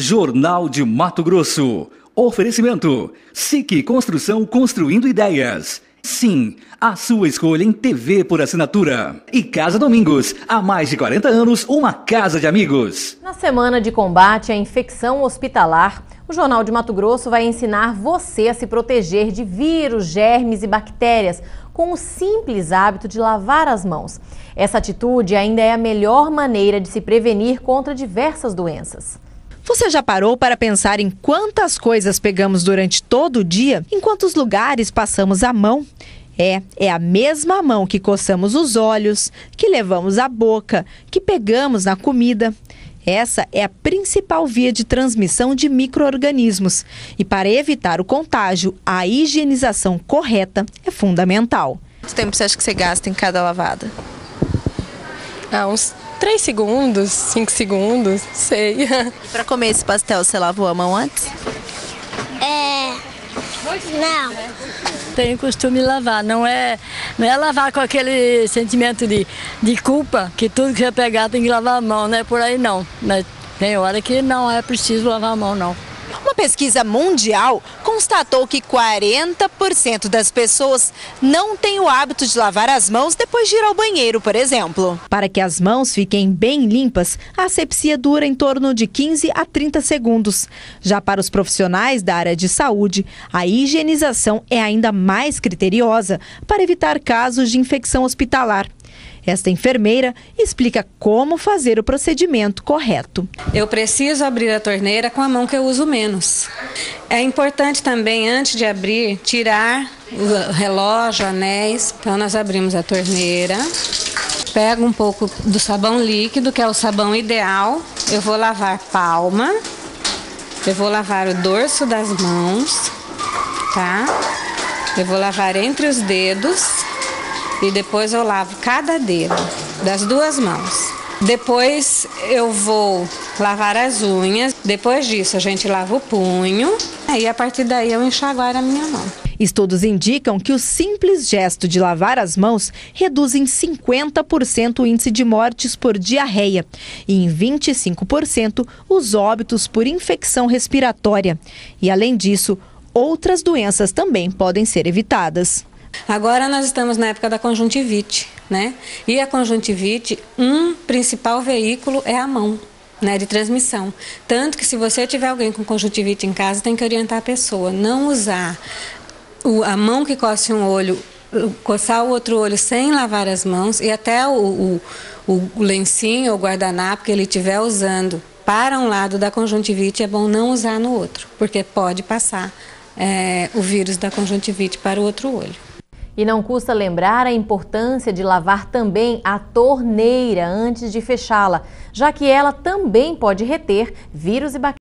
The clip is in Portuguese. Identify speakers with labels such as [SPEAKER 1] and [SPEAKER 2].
[SPEAKER 1] Jornal de Mato Grosso. Oferecimento: SIC Construção Construindo Ideias. Sim, a sua escolha em TV por assinatura. E Casa Domingos, há mais de 40 anos, uma casa de amigos.
[SPEAKER 2] Na semana de combate à infecção hospitalar, o Jornal de Mato Grosso vai ensinar você a se proteger de vírus, germes e bactérias com o simples hábito de lavar as mãos. Essa atitude ainda é a melhor maneira de se prevenir contra diversas doenças.
[SPEAKER 3] Você já parou para pensar em quantas coisas pegamos durante todo o dia? Em quantos lugares passamos a mão? É, é a mesma mão que coçamos os olhos, que levamos à boca, que pegamos na comida. Essa é a principal via de transmissão de micro-organismos. E para evitar o contágio, a higienização correta é fundamental.
[SPEAKER 4] Quanto tempo você acha que você gasta em cada lavada?
[SPEAKER 5] Ah, uns 3 segundos, 5 segundos, sei.
[SPEAKER 4] E para comer esse pastel, você lavou a mão antes?
[SPEAKER 6] É. Não.
[SPEAKER 7] Tenho costume de lavar, não é, não é lavar com aquele sentimento de, de culpa, que tudo que você pegar tem que lavar a mão, não é por aí não. Mas tem hora que não é preciso lavar a mão, não.
[SPEAKER 3] Uma pesquisa mundial constatou que 40% das pessoas não têm o hábito de lavar as mãos depois de ir ao banheiro, por exemplo. Para que as mãos fiquem bem limpas, a asepsia dura em torno de 15 a 30 segundos. Já para os profissionais da área de saúde, a higienização é ainda mais criteriosa para evitar casos de infecção hospitalar. Esta enfermeira explica como fazer o procedimento correto.
[SPEAKER 8] Eu preciso abrir a torneira com a mão que eu uso menos. É importante também, antes de abrir, tirar o relógio, anéis. Então, nós abrimos a torneira. Pego um pouco do sabão líquido, que é o sabão ideal. Eu vou lavar palma. Eu vou lavar o dorso das mãos, tá? Eu vou lavar entre os dedos e depois eu lavo cada dedo das duas mãos. Depois eu vou lavar as unhas. Depois disso, a gente lava o punho. E a partir daí eu enxaguar a minha mão.
[SPEAKER 3] Estudos indicam que o simples gesto de lavar as mãos reduz em 50% o índice de mortes por diarreia e em 25% os óbitos por infecção respiratória. E além disso, outras doenças também podem ser evitadas.
[SPEAKER 8] Agora nós estamos na época da conjuntivite, né? E a conjuntivite, um principal veículo é a mão. Né, de transmissão. Tanto que se você tiver alguém com conjuntivite em casa, tem que orientar a pessoa. Não usar a mão que coce um olho, coçar o outro olho sem lavar as mãos e até o, o, o lencinho ou guardanapo que ele estiver usando para um lado da conjuntivite é bom não usar no outro, porque pode passar é, o vírus da conjuntivite para o outro olho.
[SPEAKER 2] E não custa lembrar a importância de lavar também a torneira antes de fechá-la, já que ela também pode reter vírus e bactérias.